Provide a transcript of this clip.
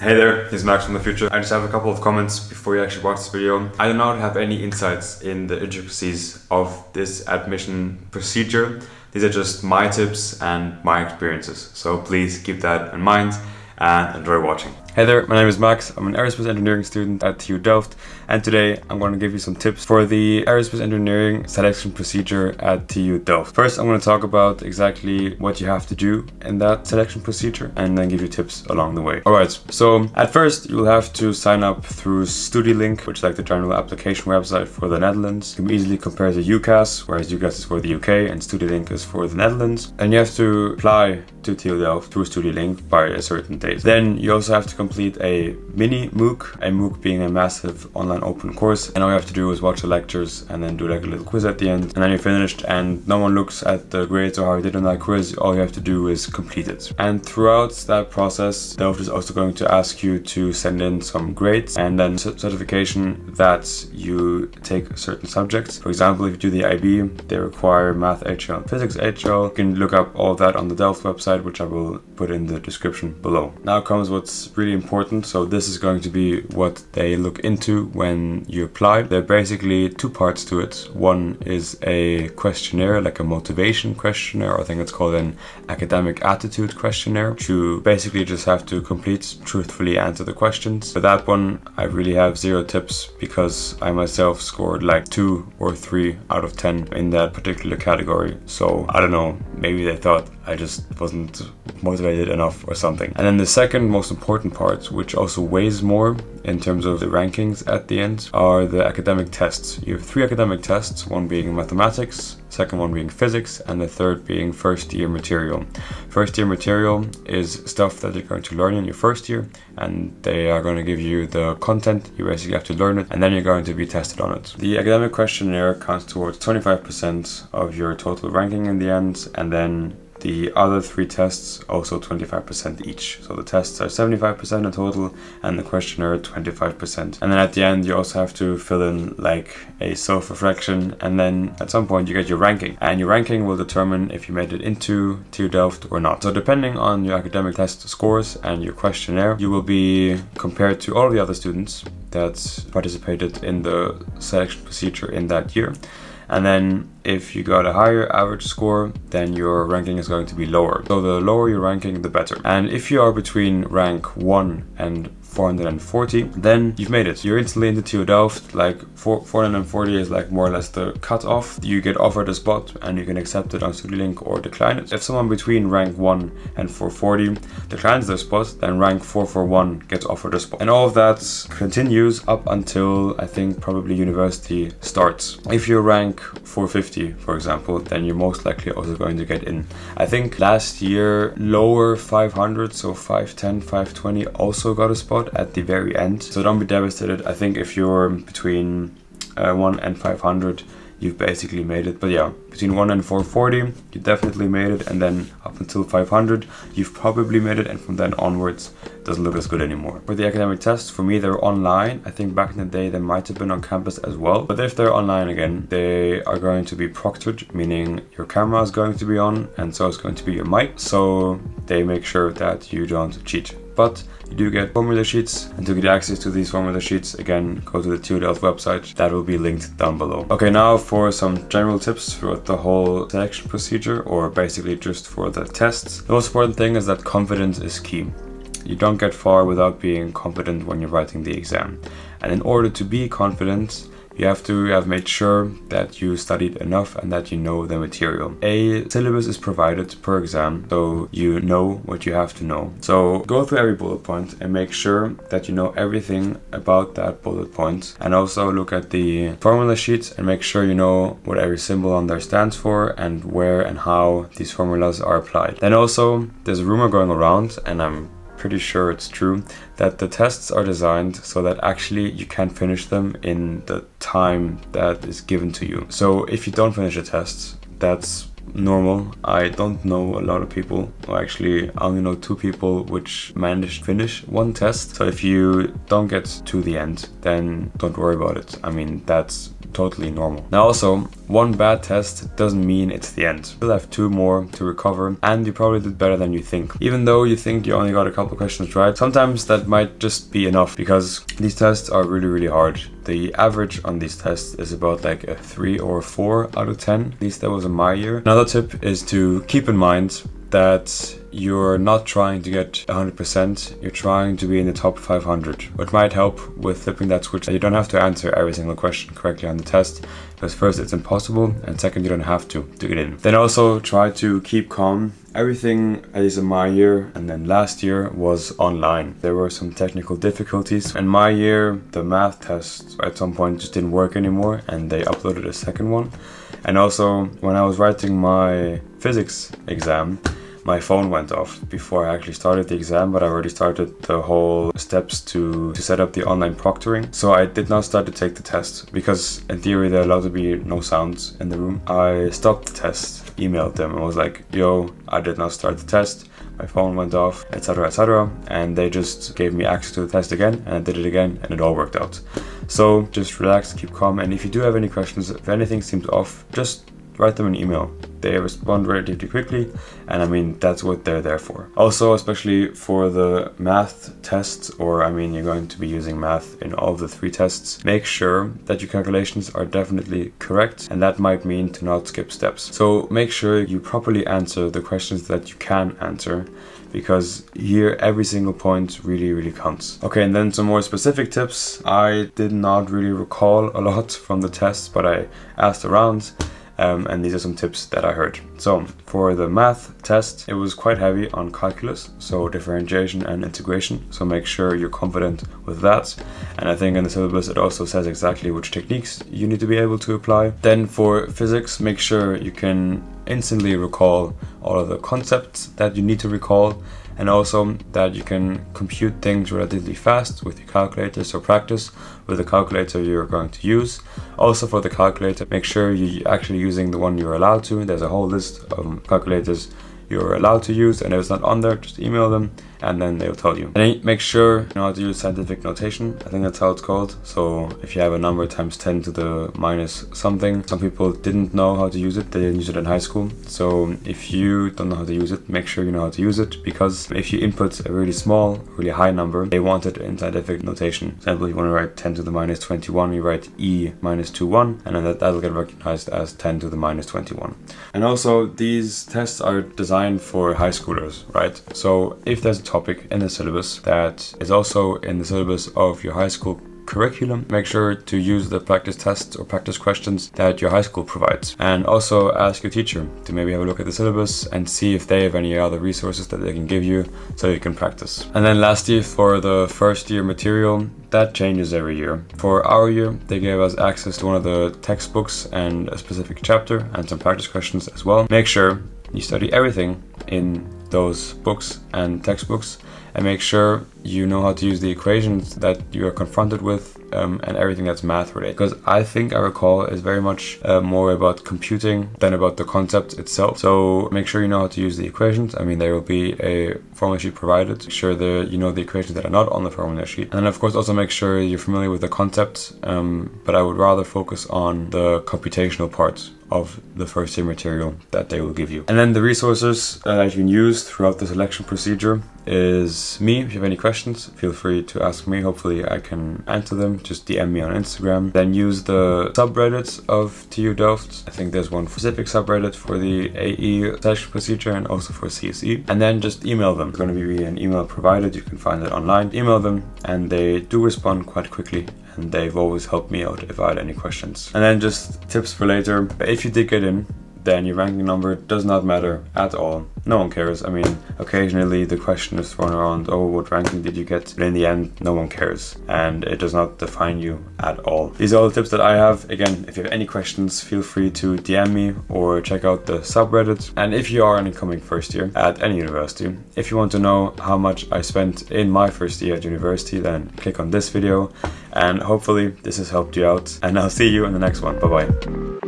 Hey there, is Max from the future. I just have a couple of comments before you actually watch this video. I do not have any insights in the intricacies of this admission procedure. These are just my tips and my experiences. So please keep that in mind and enjoy watching. Hey there, my name is Max. I'm an aerospace engineering student at TU Delft and today I'm going to give you some tips for the aerospace engineering selection procedure at TU Delft. First I'm going to talk about exactly what you have to do in that selection procedure and then give you tips along the way. Alright, so at first you'll have to sign up through Studielink, which is like the general application website for the Netherlands. You can easily compare to UCAS, whereas UCAS is for the UK and Studielink is for the Netherlands. And you have to apply to TU Delft through Studielink by a certain date. Then you also have to complete a mini MOOC, a MOOC being a massive online open course. And all you have to do is watch the lectures and then do like a little quiz at the end. And then you're finished and no one looks at the grades or how you did on that quiz. All you have to do is complete it. And throughout that process, Delft is also going to ask you to send in some grades and then certification that you take certain subjects. For example, if you do the IB, they require math HL and physics HL. You can look up all that on the Delft website, which I will put in the description below. Now comes what's really important. So this is going to be what they look into when you apply. There are basically two parts to it. One is a questionnaire, like a motivation questionnaire. I think it's called an academic attitude questionnaire. You basically just have to complete, truthfully answer the questions. For that one, I really have zero tips because I myself scored like two or three out of 10 in that particular category. So I don't know, maybe they thought I just wasn't motivated enough or something. And then the second most important part, which also weighs more in terms of the rankings at the end, are the academic tests. You have three academic tests, one being mathematics, second one being physics, and the third being first year material. First year material is stuff that you're going to learn in your first year, and they are going to give you the content, you basically have to learn it, and then you're going to be tested on it. The academic questionnaire counts towards 25% of your total ranking in the end, and then the other three tests also 25% each. So the tests are 75% in total and the questionnaire 25%. And then at the end you also have to fill in like a self-reflection and then at some point you get your ranking. And your ranking will determine if you made it into TU Delft or not. So depending on your academic test scores and your questionnaire, you will be compared to all the other students that participated in the selection procedure in that year. And then if you got a higher average score, then your ranking is going to be lower. So the lower your ranking, the better. And if you are between rank 1 and 440, then you've made it. You're instantly into TU Delft, like 440 is like more or less the cutoff. You get offered a spot and you can accept it on Studielink or decline it. If someone between rank 1 and 440 declines their spot, then rank 441 gets offered a spot. And all of that continues up until I think probably university starts. If you're rank 450, for example, then you're most likely also going to get in. I think last year lower 500, so 510, 520 also got a spot at the very end. So don't be devastated. I think if you're between uh, 1 and 500, you've basically made it. But yeah, between 1 and 440, you definitely made it. And then up until 500, you've probably made it. And from then onwards, doesn't look as good anymore. For the academic tests, for me, they're online. I think back in the day, they might have been on campus as well. But if they're online again, they are going to be proctored, meaning your camera is going to be on and so is going to be your mic. So they make sure that you don't cheat. But you do get formula sheets and to get access to these formula sheets again go to the TU Delft website that will be linked down below. Okay now for some general tips throughout the whole selection procedure or basically just for the tests. The most important thing is that confidence is key. You don't get far without being confident when you're writing the exam. And in order to be confident, you have to have made sure that you studied enough and that you know the material. A syllabus is provided per exam, so you know what you have to know. So go through every bullet point and make sure that you know everything about that bullet point. And also look at the formula sheets and make sure you know what every symbol on there stands for and where and how these formulas are applied. Then also, there's a rumor going around, and I'm pretty sure it's true, that the tests are designed so that actually you can finish them in the time that is given to you. So if you don't finish the tests, that's normal. I don't know a lot of people, or actually I only know two people which managed to finish one test. So if you don't get to the end, then don't worry about it. I mean, that's totally normal. Now also, one bad test doesn't mean it's the end. You'll have two more to recover and you probably did better than you think. Even though you think you only got a couple questions right, sometimes that might just be enough because these tests are really, really hard. The average on these tests is about like a 3 or 4 out of 10. At least that was in my year. Another tip is to keep in mind that you're not trying to get 100%, you're trying to be in the top 500, which might help with flipping that switch. You don't have to answer every single question correctly on the test, because first it's impossible, and second you don't have to to get in. Then also try to keep calm. Everything, at least in my year, and then last year, was online. There were some technical difficulties. In my year, the math test at some point just didn't work anymore, and they uploaded a second one. And also, when I was writing my physics exam, my phone went off before I actually started the exam, but I already started the whole steps to, to set up the online proctoring. So I did not start to take the test because in theory there allowed to be no sounds in the room. I stopped the test, emailed them and was like, yo, I did not start the test. My phone went off, etc, etc. And they just gave me access to the test again and I did it again and it all worked out. So just relax, keep calm. And if you do have any questions, if anything seems off, just write them an email. They respond relatively quickly, and I mean, that's what they're there for. Also, especially for the math tests, or I mean, you're going to be using math in all of the three tests, make sure that your calculations are definitely correct, and that might mean to not skip steps. So make sure you properly answer the questions that you can answer because here every single point really really counts. Okay and then some more specific tips. I did not really recall a lot from the tests but I asked around um, and these are some tips that I heard. So for the math test, it was quite heavy on calculus, so differentiation and integration. So make sure you're confident with that. And I think in the syllabus, it also says exactly which techniques you need to be able to apply. Then for physics, make sure you can instantly recall all of the concepts that you need to recall and also that you can compute things relatively fast with your calculator. So practice with the calculator you're going to use. Also for the calculator make sure you're actually using the one you're allowed to. There's a whole list of calculators you're allowed to use and if it's not on there just email them and then they'll tell you. And make sure you know how to use scientific notation. I think that's how it's called. So if you have a number times 10 to the minus something, some people didn't know how to use it. They didn't use it in high school. So if you don't know how to use it, make sure you know how to use it because if you input a really small, really high number, they want it in scientific notation. For example, you want to write 10 to the minus 21, you write e minus 21 and then that, that'll get recognized as 10 to the minus 21. And also these tests are designed for high schoolers, right? So if there's topic in the syllabus that is also in the syllabus of your high school curriculum, make sure to use the practice tests or practice questions that your high school provides. And also ask your teacher to maybe have a look at the syllabus and see if they have any other resources that they can give you so you can practice. And then lastly, for the first year material, that changes every year. For our year, they gave us access to one of the textbooks and a specific chapter and some practice questions as well. Make sure you study everything in those books and textbooks and make sure you know how to use the equations that you are confronted with um, and everything that's math related. Because I think I recall is very much uh, more about computing than about the concept itself. So make sure you know how to use the equations. I mean, there will be a formula sheet provided. Make sure that you know the equations that are not on the formula sheet. And of course also make sure you're familiar with the concepts. Um, but I would rather focus on the computational parts of the first year material that they will give you. And then the resources uh, that you can use throughout the selection procedure is me. If you have any questions, feel free to ask me. Hopefully I can answer them. Just DM me on Instagram. Then use the subreddits of TU Delft. I think there's one specific subreddit for the AE selection procedure and also for CSE. And then just email them. It's going to be an email provided. You can find it online. Email them and they do respond quite quickly and they've always helped me out if I had any questions. And then just tips for later. But if you did get in, then your ranking number does not matter at all. No one cares. I mean, occasionally the question is thrown around, oh, what ranking did you get? But in the end, no one cares. And it does not define you at all. These are all the tips that I have. Again, if you have any questions, feel free to DM me or check out the subreddit. And if you are an incoming first year at any university, if you want to know how much I spent in my first year at university, then click on this video. And hopefully this has helped you out. And I'll see you in the next one. Bye bye.